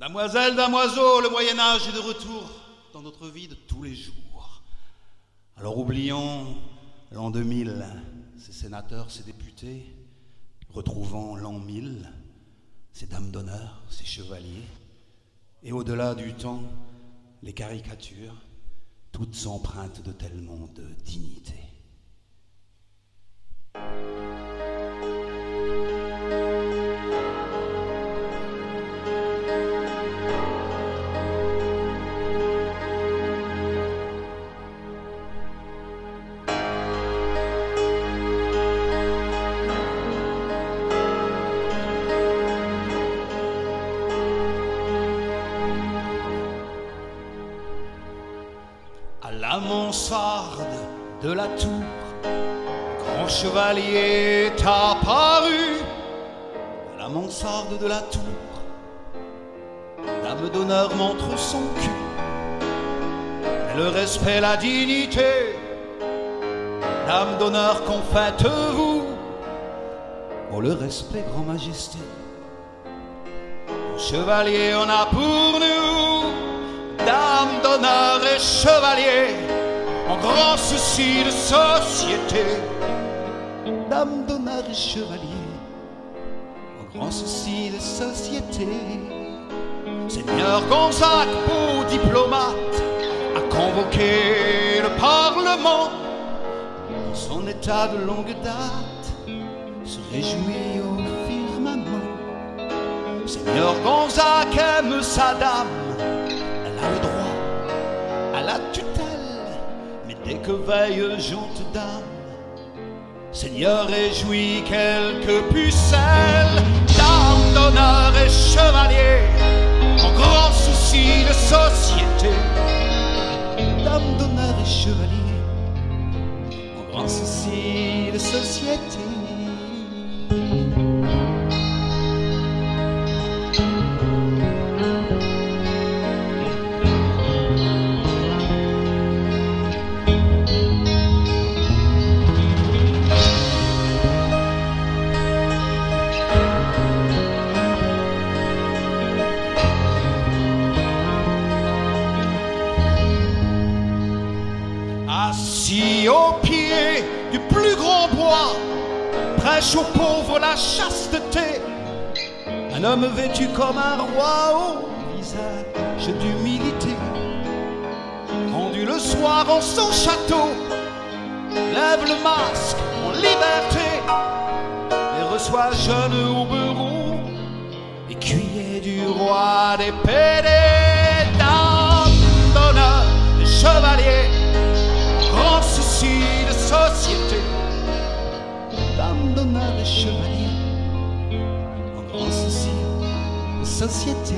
Damoiselle, damoiseau, le Moyen-Âge est de retour dans notre vie de tous les jours. Alors oublions l'an 2000, ses sénateurs, ses députés, retrouvant l'an 1000, ses dames d'honneur, ses chevaliers, et au-delà du temps, les caricatures, toutes empreintes de tellement de dignité. La mansarde de la tour, grand chevalier est apparu. La mansarde de la tour, dame d'honneur montre son cul. Le respect, la dignité, dame d'honneur qu'en faites-vous Oh le respect, grand majesté, chevalier on a pour nous dame d'honneur et chevalier, en grand souci de société. Dame d'honneur et chevalier, en grand souci de société. Seigneur Gonzague, beau diplomate, a convoqué le Parlement. Dans son état de longue date, se réjouit au firmament. Seigneur Gonzague aime sa dame dès que veille jonte dame, Seigneur réjouit quelques pucelles, dame d'honneur et chevalier, en grand souci de société. Dame d'honneur et chevalier, en grand souci de société. Assis au pied du plus grand bois, prêche aux pauvres la chasteté. Un homme vêtu comme un roi au visage d'humilité. Rendu le soir en son château, lève le masque en liberté et reçoit jeune Auberon, écuyer du roi des PD, de société, dame d'honneur et chevalier, en grand souci de société.